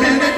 minute.